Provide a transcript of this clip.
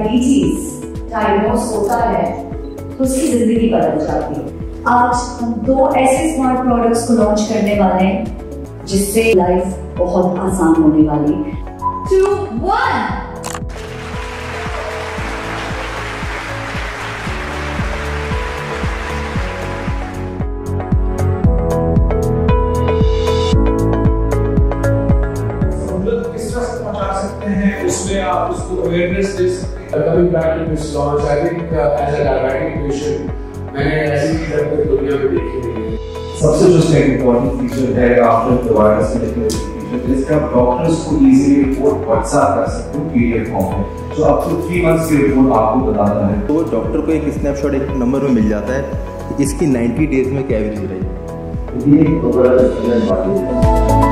Diabetes diagnose होता है तो उसकी ज़िंदगी बदल जाती है। आज हम दो ऐसे स्मार्ट प्रोडक्ट्स को लॉन्च करने वाले हैं, जिससे लाइफ बहुत आसान होने वाली टू वन सकते हैं उसमें आप उसको अवेयरनेस दे सकते हैं। coming back to this launch, I think uh, as a diabetic patient, मैंने ऐसी चीज़ अब तक दुनिया में देखी नहीं है। सबसे जो एक इम्पोर्टेंट फीचर है after the virus connectivity feature इसका डॉक्टर्स को इजीली रिपोर्ट व्हाट्सएप कर सकते हो पीडीएफ फॉर्म में। जो अप टू थ्री मंथ्स की रिपोर्ट आपको बताता है। तो डॉक्टर को एक स्नैपशॉट एक नंबर में मिल जाता है इसकी 90 डेज़ में क्या एवरेज रही ये एक बड़ा बात है।